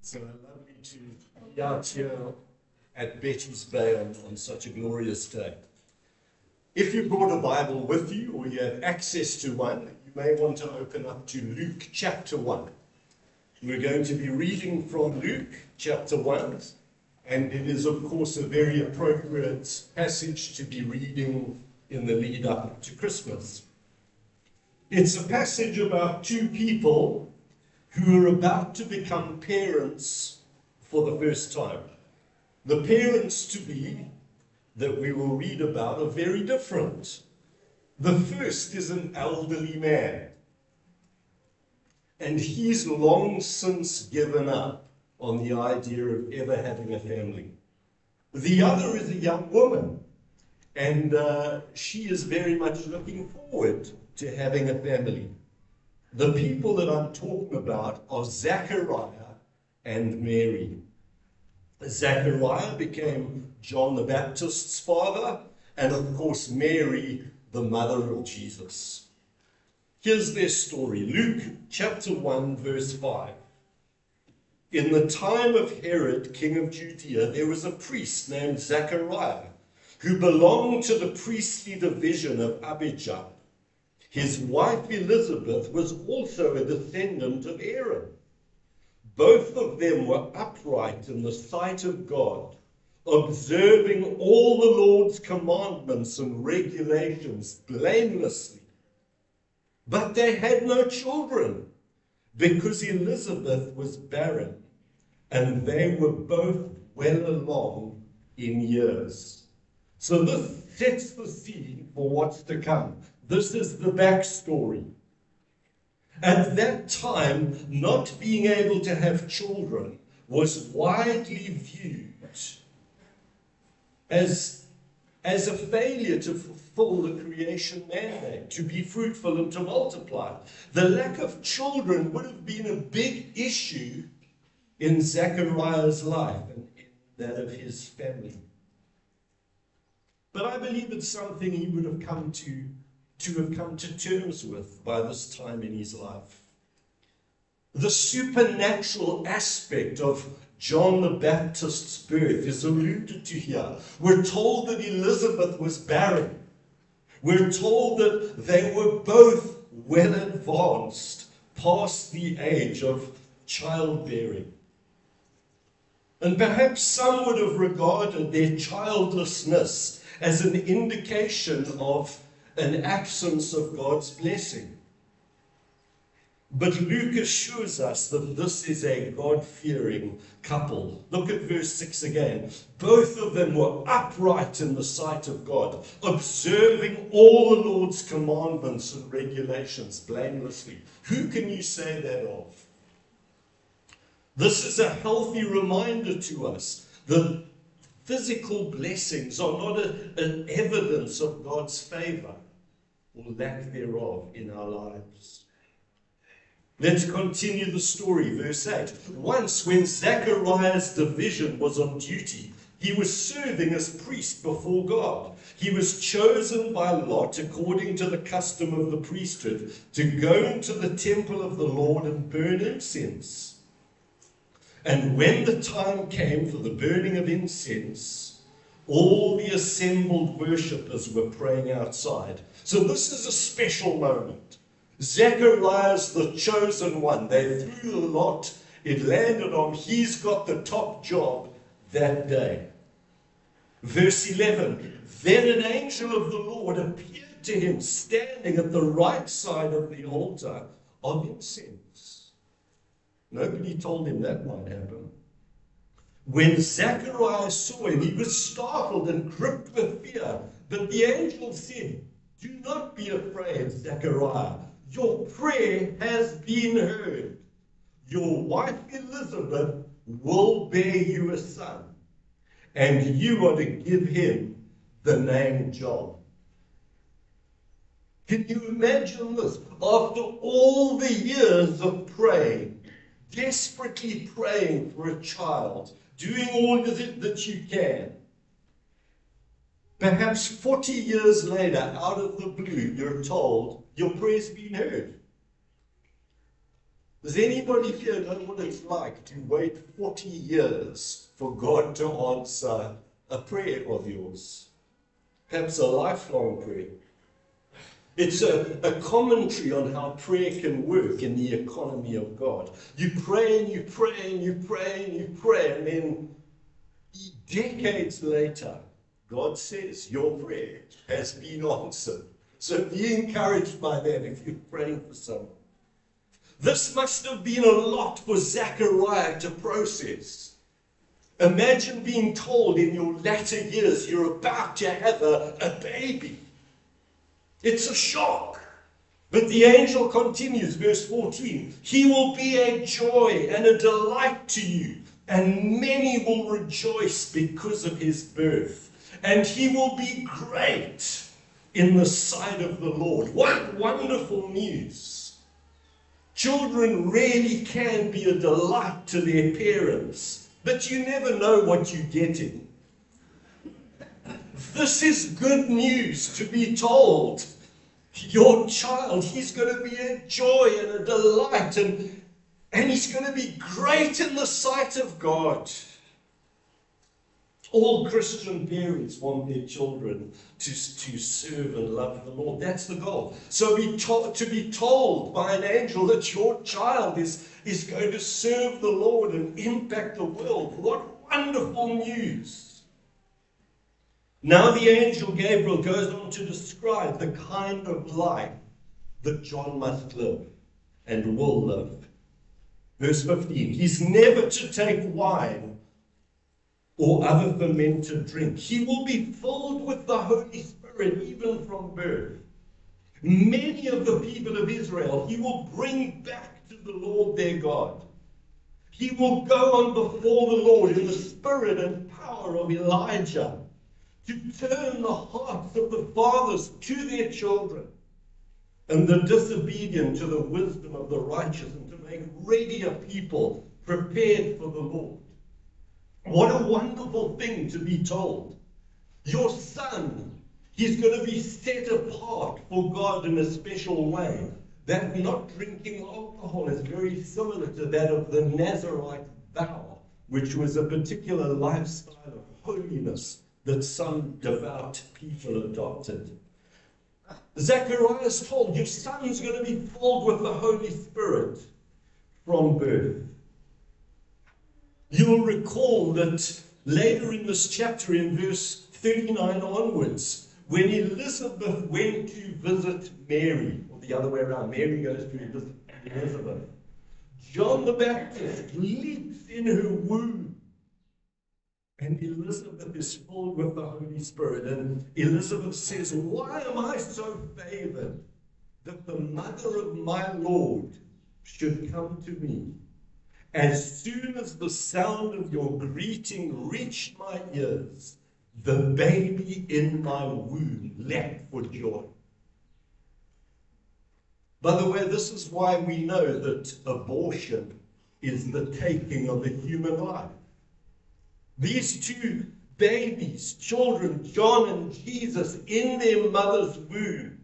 So lovely to be out here at Betty's Bay on, on such a glorious day. If you brought a Bible with you or you have access to one, you may want to open up to Luke chapter 1. We're going to be reading from Luke chapter 1, and it is, of course, a very appropriate passage to be reading in the lead up to Christmas. It's a passage about two people who are about to become parents for the first time. The parents to be that we will read about are very different. The first is an elderly man, and he's long since given up on the idea of ever having a family. The other is a young woman, and uh, she is very much looking forward to having a family. The people that I'm talking about are Zechariah and Mary. Zechariah became John the Baptist's father, and of course, Mary, the mother of Jesus. Here's their story Luke chapter 1, verse 5. In the time of Herod, king of Judea, there was a priest named Zechariah who belonged to the priestly division of Abijah. His wife Elizabeth was also a descendant of Aaron. Both of them were upright in the sight of God, observing all the Lord's commandments and regulations blamelessly. But they had no children because Elizabeth was barren and they were both well along in years. So this sets the scene for what's to come. This is the backstory. At that time, not being able to have children was widely viewed as, as a failure to fulfill the creation mandate, to be fruitful and to multiply. The lack of children would have been a big issue in Zechariah's life and in that of his family. But I believe it's something he would have come to to have come to terms with by this time in his life. The supernatural aspect of John the Baptist's birth is alluded to here. We're told that Elizabeth was barren. We're told that they were both well advanced, past the age of childbearing. And perhaps some would have regarded their childlessness as an indication of an absence of God's blessing. But Luke assures us that this is a God fearing couple. Look at verse 6 again. Both of them were upright in the sight of God, observing all the Lord's commandments and regulations blamelessly. Who can you say that of? This is a healthy reminder to us that physical blessings are not an evidence of God's favor or lack thereof in our lives. Let's continue the story, verse 8. Once, when Zechariah's division was on duty, he was serving as priest before God. He was chosen by lot, according to the custom of the priesthood, to go into the temple of the Lord and burn incense. And when the time came for the burning of incense, all the assembled worshippers were praying outside. So this is a special moment. Zechariah's the chosen one. They threw the lot. It landed on, he's got the top job that day. Verse 11 Then an angel of the Lord appeared to him standing at the right side of the altar of incense. Nobody told him that might happen. When Zechariah saw him, he was startled and gripped with fear. But the angel said, do not be afraid, Zechariah. Your prayer has been heard. Your wife Elizabeth will bear you a son, and you are to give him the name John. Can you imagine this? After all the years of praying, desperately praying for a child, doing all it that you can, Perhaps 40 years later, out of the blue, you're told your prayer's been heard. Does anybody here know what it's like to wait 40 years for God to answer a prayer of yours? Perhaps a lifelong prayer. It's a, a commentary on how prayer can work in the economy of God. You pray and you pray and you pray and you pray, and then decades later, God says, Your prayer has been answered. So be encouraged by that if you're praying for someone. This must have been a lot for Zechariah to process. Imagine being told in your latter years you're about to have a, a baby. It's a shock. But the angel continues, verse 14 He will be a joy and a delight to you, and many will rejoice because of his birth. And he will be great in the sight of the Lord. What wonderful news! Children really can be a delight to their parents, but you never know what you're getting. This is good news to be told. Your child, he's going to be a joy and a delight, and, and he's going to be great in the sight of God. All Christian parents want their children to, to serve and love the Lord. That's the goal. So be to, to be told by an angel that your child is, is going to serve the Lord and impact the world. What wonderful news! Now the angel Gabriel goes on to describe the kind of life that John must live and will live. Verse 15 He's never to take wine or other fermented drink. He will be filled with the Holy Spirit even from birth. Many of the people of Israel he will bring back to the Lord their God. He will go on before the Lord in the spirit and power of Elijah to turn the hearts of the fathers to their children and the disobedient to the wisdom of the righteous and to make ready a people prepared for the Lord. What a wonderful thing to be told. Your son, he's going to be set apart for God in a special way. That not drinking alcohol is very similar to that of the Nazarite vow, which was a particular lifestyle of holiness that some devout people adopted. Zechariah is told, Your son is going to be filled with the Holy Spirit from birth. You'll recall that later in this chapter, in verse 39 onwards, when Elizabeth went to visit Mary, or the other way around, Mary goes to visit Elizabeth, John the Baptist leaps in her womb and Elizabeth is filled with the Holy Spirit. And Elizabeth says, Why am I so favored that the mother of my Lord should come to me? As soon as the sound of your greeting reached my ears, the baby in my womb leapt for joy. By the way, this is why we know that abortion is the taking of a human life. These two babies, children, John and Jesus, in their mother's womb,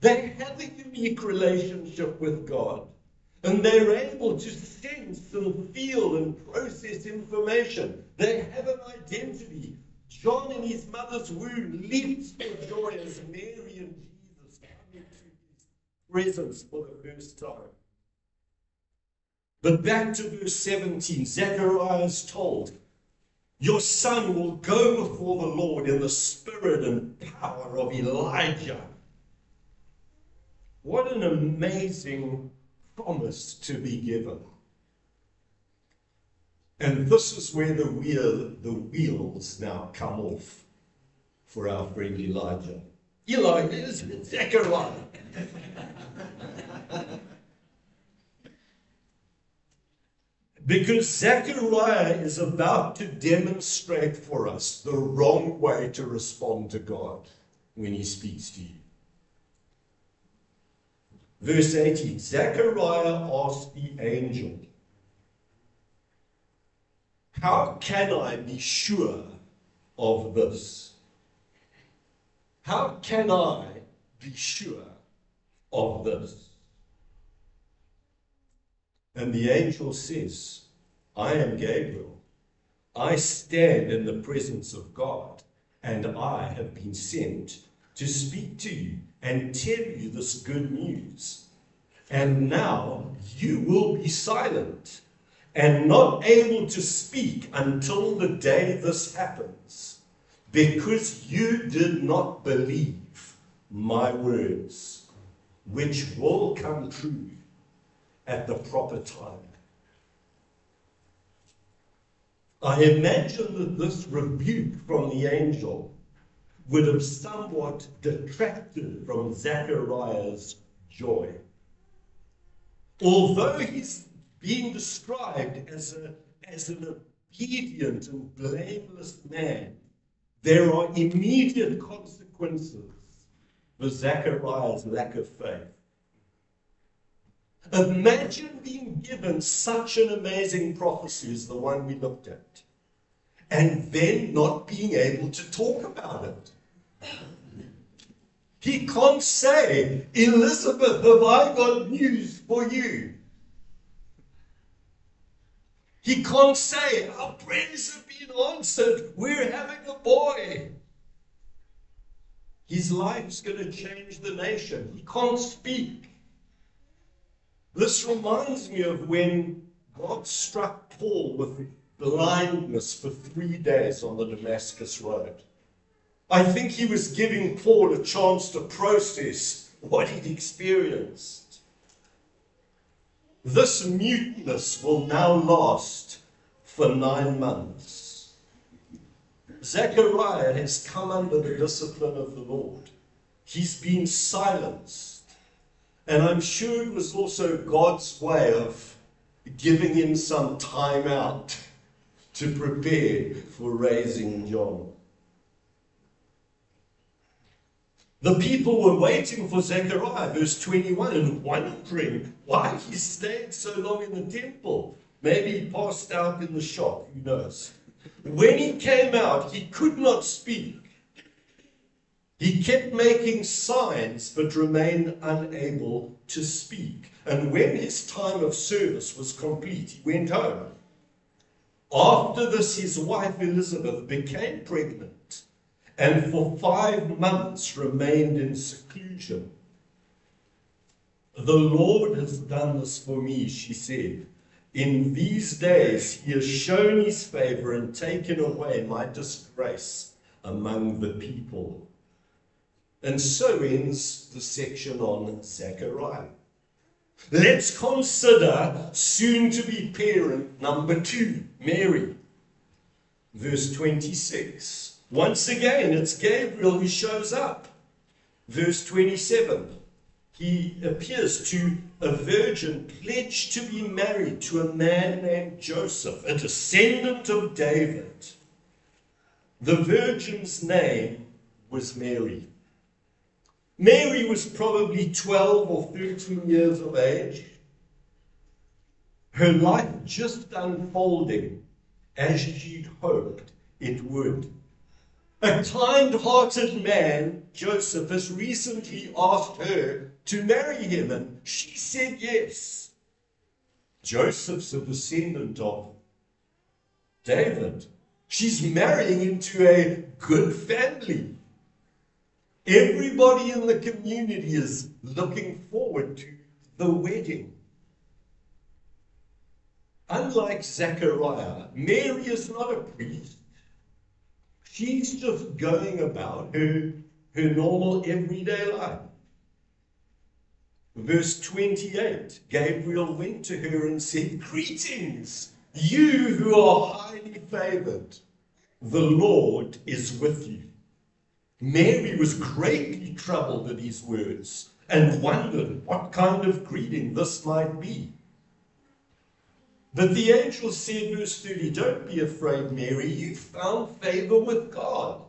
they have a unique relationship with God. And they're able to sense and feel and process information. They have an identity. John in his mother's womb leaps for joy as Mary and Jesus come into his presence for the first time. But back to verse 17, Zechariah is told, your son will go before the Lord in the spirit and power of Elijah. What an amazing promise to be given. And this is where the wheel, the wheels now come off for our friend Elijah. Elijah is Zechariah. Because Zechariah is about to demonstrate for us the wrong way to respond to God when he speaks to you. Verse 18 Zechariah asked the angel, How can I be sure of this? How can I be sure of this? And the angel says, I am Gabriel. I stand in the presence of God, and I have been sent to speak to you and tell you this good news. And now you will be silent and not able to speak until the day this happens, because you did not believe my words, which will come true at the proper time. I imagine that this rebuke from the angel would have somewhat detracted from Zechariah's joy. Although he's being described as, a, as an obedient and blameless man, there are immediate consequences for Zechariah's lack of faith. Imagine being given such an amazing prophecy as the one we looked at, and then not being able to talk about it. He can't say, Elizabeth, have I got news for you? He can't say, Our prayers have been answered. We're having a boy. His life's going to change the nation. He can't speak. This reminds me of when God struck Paul with blindness for three days on the Damascus Road. I think he was giving Paul a chance to process what he'd experienced. This muteness will now last for nine months. Zechariah has come under the discipline of the Lord. He's been silenced. And I'm sure it was also God's way of giving him some time out to prepare for raising John. The people were waiting for Zechariah, verse 21, and wondering why he stayed so long in the temple. Maybe he passed out in the shop, who knows. When he came out, he could not speak. He kept making signs but remained unable to speak. And when his time of service was complete, he went home. After this, his wife Elizabeth became pregnant and for five months remained in seclusion. The Lord has done this for me, she said. In these days he has shown his favor and taken away my disgrace among the people. And so ends the section on Zechariah. Let's consider soon to be parent number two, Mary. Verse 26. Once again, it's Gabriel who shows up. Verse 27 he appears to a virgin pledged to be married to a man named Joseph, a descendant of David. The virgin's name was Mary. Mary was probably 12 or 13 years of age. Her life just unfolding as she'd hoped it would. A kind hearted man, Joseph, has recently asked her to marry him, and she said yes. Joseph's a descendant of David. She's marrying into a good family. Everybody in the community is looking forward to the wedding. Unlike Zechariah, Mary is not a priest. She's just going about her, her normal everyday life. Verse 28 Gabriel went to her and said, Greetings, you who are highly favored. The Lord is with you. Mary was greatly troubled at his words and wondered what kind of greeting this might be. But the angel said, verse 30, Don't be afraid, Mary. You found favor with God.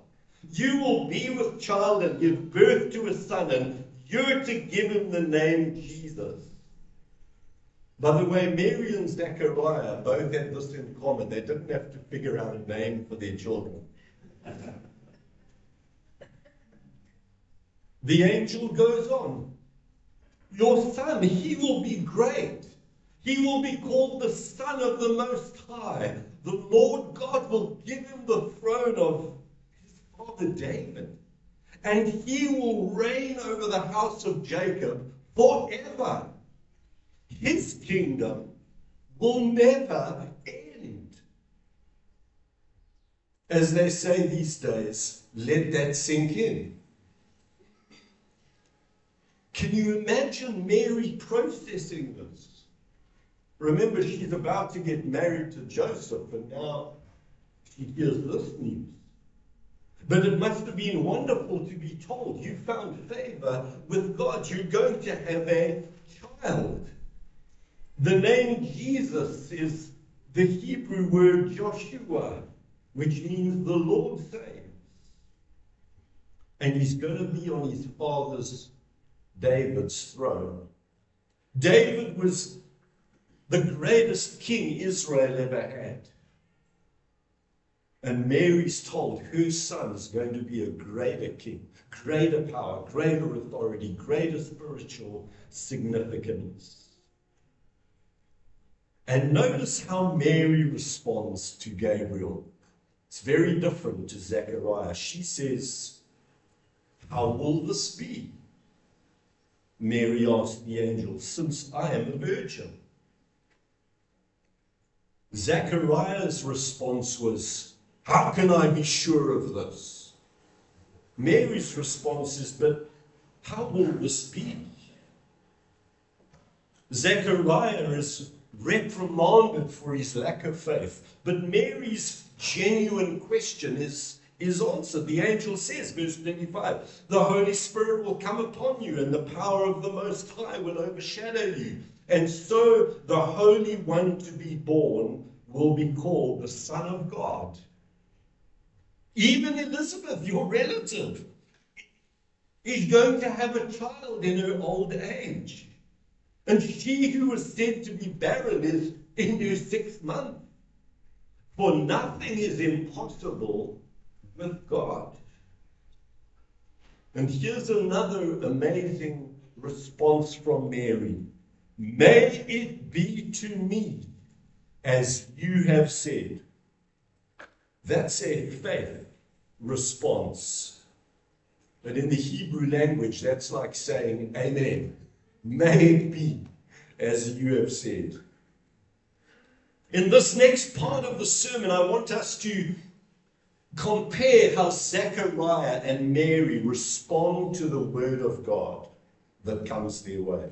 You will be with child and give birth to a son, and you're to give him the name Jesus. By the way, Mary and Zechariah both had this in common. They didn't have to figure out a name for their children. the angel goes on. Your son, he will be great He will be called the Son of the Most High. The Lord God will give him the throne of his father David. And he will reign over the house of Jacob forever. His kingdom will never end. As they say these days, let that sink in. Can you imagine Mary processing this? Remember, she's about to get married to Joseph, and now she hears this news. But it must have been wonderful to be told you found favor with God. You're going to have a child. The name Jesus is the Hebrew word Joshua, which means the Lord saves. And he's going to be on his father's David's throne. David was the greatest king Israel ever had. And Mary's told her son is going to be a greater king, greater power, greater authority, greater spiritual significance. And notice how Mary responds to Gabriel. It's very different to Zechariah. She says, How will this be? Mary asked the angel, Since I am a virgin. Zechariah's response was, how can I be sure of this? Mary's response is, But how will this be? Zechariah is reprimanded for his lack of faith, but Mary's genuine question is, is answered. The angel says, verse 25, the Holy Spirit will come upon you, and the power of the Most High will overshadow you. And so the Holy One to be born will be called the Son of God. Even Elizabeth, your relative, is going to have a child in her old age. And she who was said to be barren is in her sixth month. For nothing is impossible with God. And here's another amazing response from Mary May it be to me as you have said. That's a faith response. But in the Hebrew language, that's like saying, Amen. May it be as you have said. In this next part of the sermon, I want us to compare how Zechariah and Mary respond to the word of God that comes their way.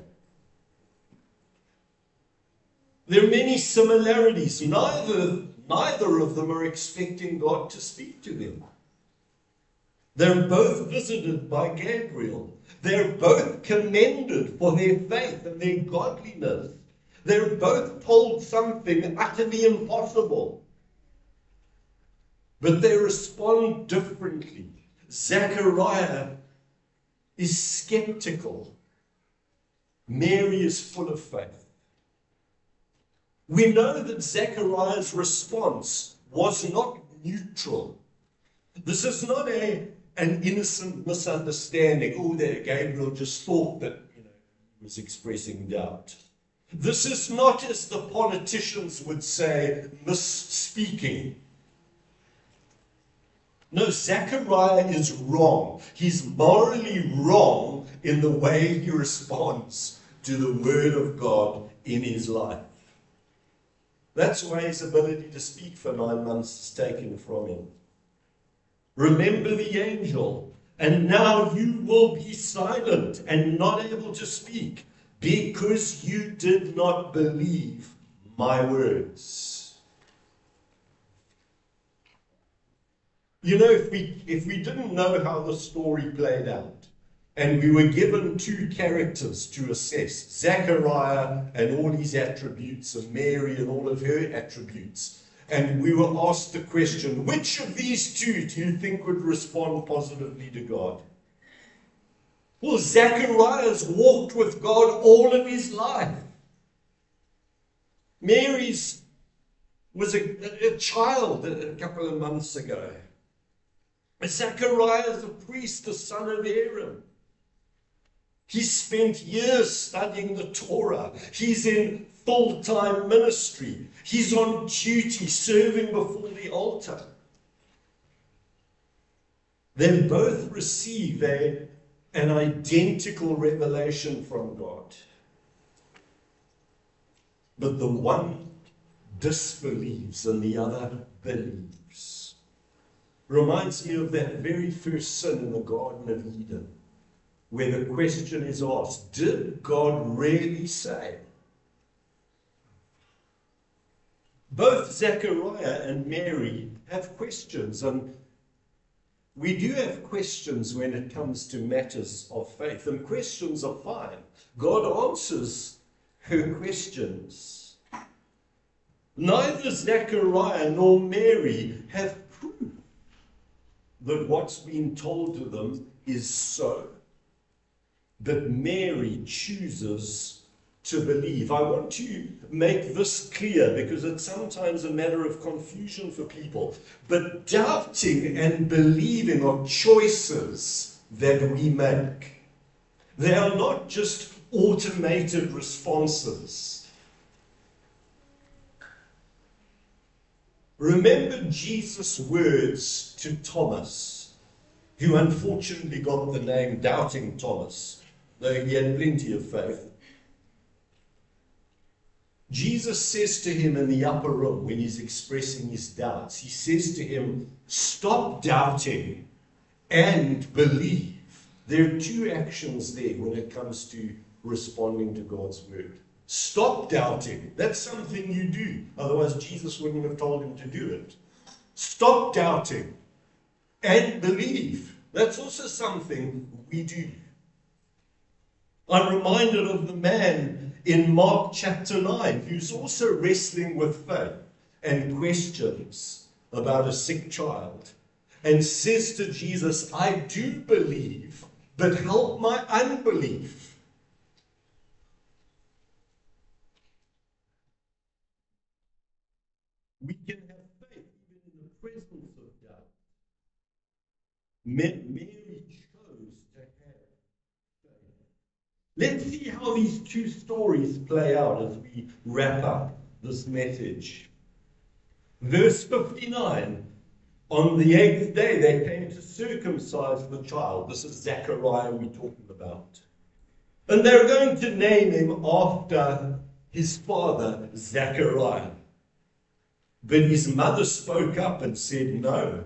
There are many similarities. Neither Neither of them are expecting God to speak to them. They're both visited by Gabriel. They're both commended for their faith and their godliness. They're both told something utterly impossible. But they respond differently. Zechariah is skeptical. Mary is full of faith. We know that Zechariah's response was not neutral. This is not a, an innocent misunderstanding. Oh, there, Gabriel just thought that you know, he was expressing doubt. This is not, as the politicians would say, misspeaking. No, Zechariah is wrong. He's morally wrong in the way he responds to the word of God in his life. That's why his ability to speak for nine months is taken from him. Remember the angel, and now you will be silent and not able to speak because you did not believe my words. You know, if we, if we didn't know how the story played out, and we were given two characters to assess Zechariah and all his attributes, and Mary and all of her attributes. And we were asked the question which of these two do you think would respond positively to God? Well, Zechariah's walked with God all of his life. Mary's was a, a child a couple of months ago. Zechariah's the priest, the son of Aaron. He spent years studying the Torah. He's in full time ministry. He's on duty serving before the altar. They both receive a, an identical revelation from God. But the one disbelieves and the other believes. Reminds me of that very first sin in the Garden of Eden, where the question is asked Did God really say? Both Zechariah and Mary have questions, and we do have questions when it comes to matters of faith, and questions are fine. God answers her questions. Neither Zechariah nor Mary have that what's been told to them is so. that Mary chooses to believe. I want to make this clear because it's sometimes a matter of confusion for people. But doubting and believing are choices that we make. They are not just automated responses. Remember Jesus' words to Thomas, who unfortunately got the name Doubting Thomas, though he had plenty of faith. Jesus says to him in the upper room when he's expressing his doubts, he says to him, Stop doubting and believe. There are two actions there when it comes to responding to God's word. Stop doubting. That's something you do. Otherwise, Jesus wouldn't have told him to do it. Stop doubting and believe. That's also something we do. I'm reminded of the man in Mark chapter 9, who's also wrestling with faith and questions about a sick child, and says to Jesus, I do believe, but help my unbelief. We can have faith even in the presence of doubt. Mary chose to have. faith. Let's see how these two stories play out as we wrap up this message. Verse 59 On the eighth day, they came to circumcise the child. This is Zechariah we're talking about. And they're going to name him after his father, Zechariah. But his mother spoke up and said, No,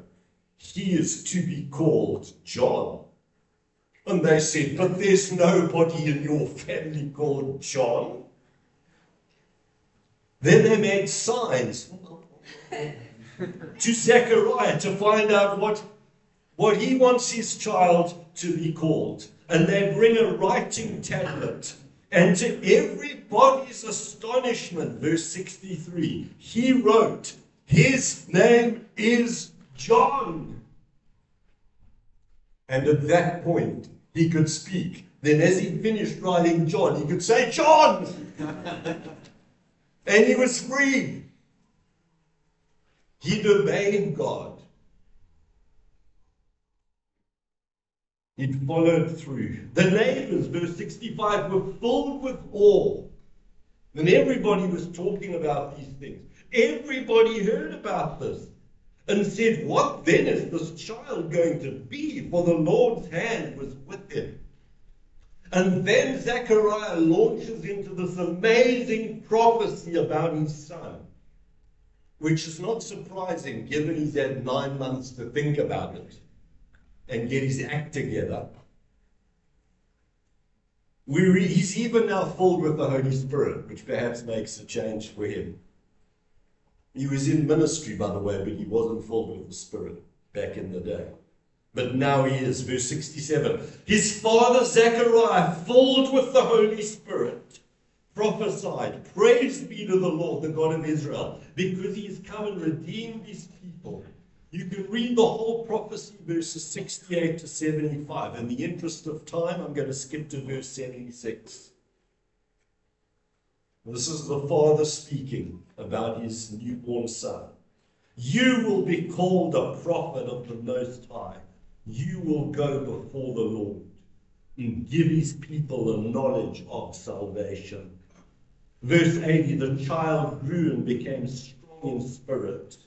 he is to be called John. And they said, But there's nobody in your family called John. Then they made signs to Zechariah to find out what, what he wants his child to be called. And they bring a writing tablet. And to everybody's astonishment, verse 63, he wrote, His name is John. And at that point, he could speak. Then, as he finished writing John, he could say, John! and he was free. He'd obeyed God. He'd followed through. The neighbors, verse 65, were filled with awe. And everybody was talking about these things. Everybody heard about this and said, What then is this child going to be? For the Lord's hand was with him. And then Zechariah launches into this amazing prophecy about his son, which is not surprising given he's had nine months to think about it and get his act together. Re- he's even now filled with the Holy Spirit, which perhaps makes a change for him. He was in ministry, by the way, but he wasn't filled with the Spirit back in the day. But now he is. Verse 67. His father Zechariah, filled with the Holy Spirit, prophesied, Praise be to the Lord, the God of Israel, because he has come and redeemed his. You can read the whole prophecy, verses 68 to 75. In the interest of time, I'm going to skip to verse 76. This is the father speaking about his newborn son. You will be called a prophet of the Most High. You will go before the Lord and give his people a knowledge of salvation. Verse 80 the child grew and became strong in spirit,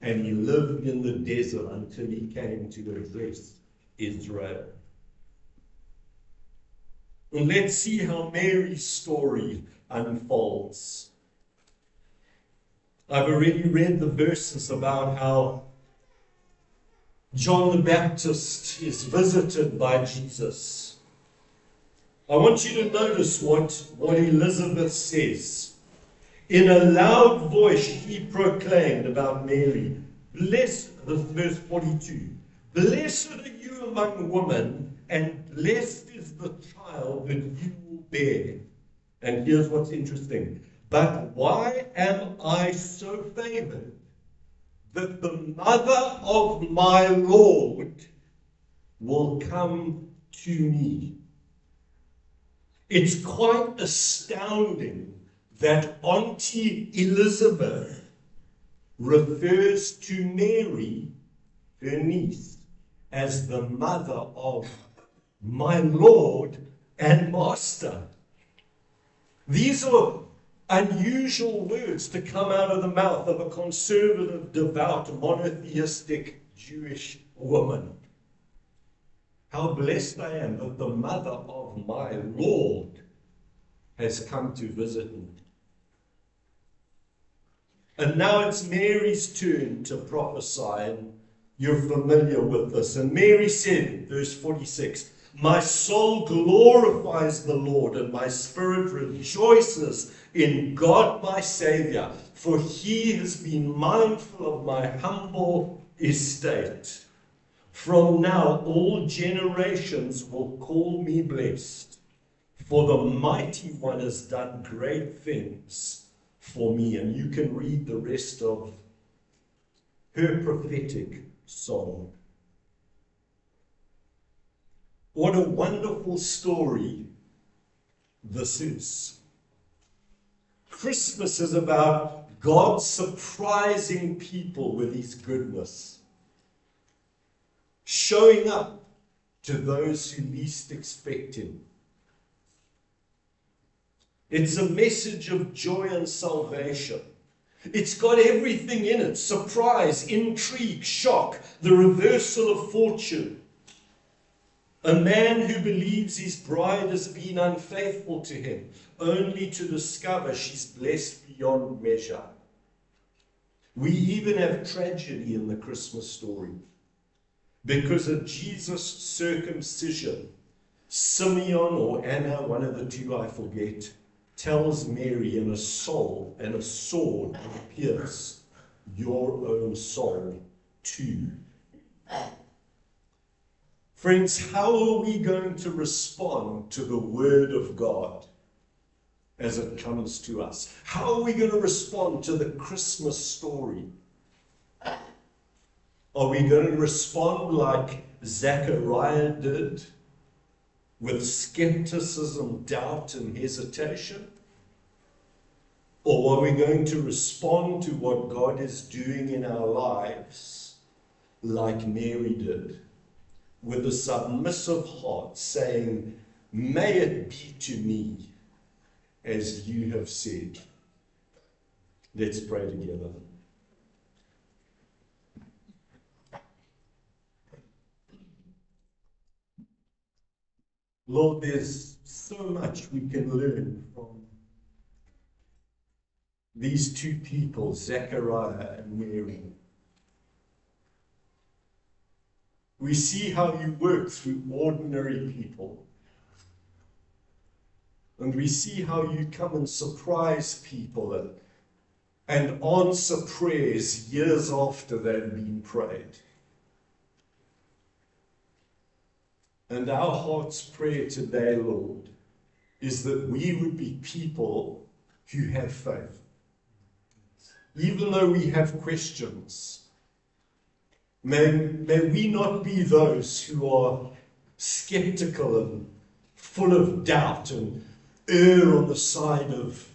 and he lived in the desert until he came to address Israel. And let's see how Mary's story unfolds. I've already read the verses about how John the Baptist is visited by Jesus. I want you to notice what, what Elizabeth says. In a loud voice, he proclaimed about Mary, Blessed, the verse 42, Blessed are you among women, and blessed is the child that you will bear. And here's what's interesting. But why am I so favored that the mother of my Lord will come to me? It's quite astounding that Auntie Elizabeth refers to Mary, her niece, as the mother of my Lord and Master. These are unusual words to come out of the mouth of a conservative, devout, monotheistic Jewish woman. How blessed I am that the mother of my Lord has come to visit me. And now it's Mary's turn to prophesy, and you're familiar with this. And Mary said, verse 46, My soul glorifies the Lord, and my spirit rejoices in God my Savior, for he has been mindful of my humble estate. From now, all generations will call me blessed, for the mighty one has done great things for me. And you can read the rest of her prophetic song. What a wonderful story this is. Christmas is about God surprising people with his goodness, showing up to those who least expect him. It's a message of joy and salvation. It's got everything in it surprise, intrigue, shock, the reversal of fortune. A man who believes his bride has been unfaithful to him, only to discover she's blessed beyond measure. We even have tragedy in the Christmas story. Because of Jesus' circumcision, Simeon or Anna, one of the two I forget, tells Mary in a soul and a sword will pierce your own soul too. Friends, how are we going to respond to the Word of God as it comes to us? How are we going to respond to the Christmas story? Are we going to respond like Zechariah did, with skepticism, doubt, and hesitation? Or are we going to respond to what God is doing in our lives like Mary did? with a submissive heart, saying, May it be to me as you have said. Let's pray together. Lord, there's so much we can learn from these two people, Zechariah and Mary. We see how you work through ordinary people. And we see how you come and surprise people and, and answer prayers years after they've been prayed. And our heart's prayer today, Lord, is that we would be people who have faith. Even though we have questions, May, may we not be those who are skeptical and full of doubt and err on the side of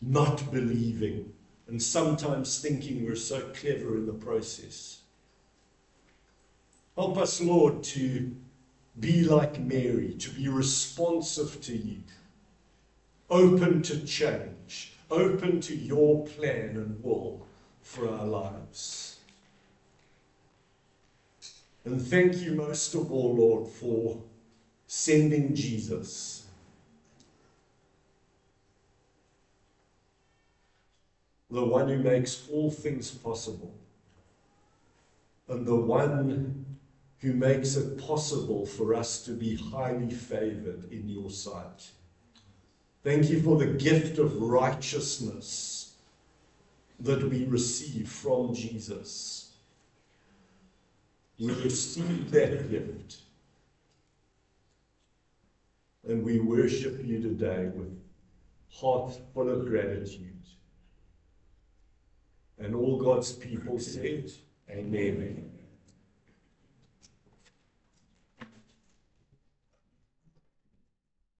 not believing and sometimes thinking we're so clever in the process. Help us, Lord, to be like Mary, to be responsive to you, open to change, open to your plan and will for our lives. And thank you most of all, Lord, for sending Jesus. The one who makes all things possible, and the one who makes it possible for us to be highly favored in your sight. Thank you for the gift of righteousness that we receive from Jesus. We receive that gift. And we worship you today with hearts full of gratitude. And all God's people said, Amen.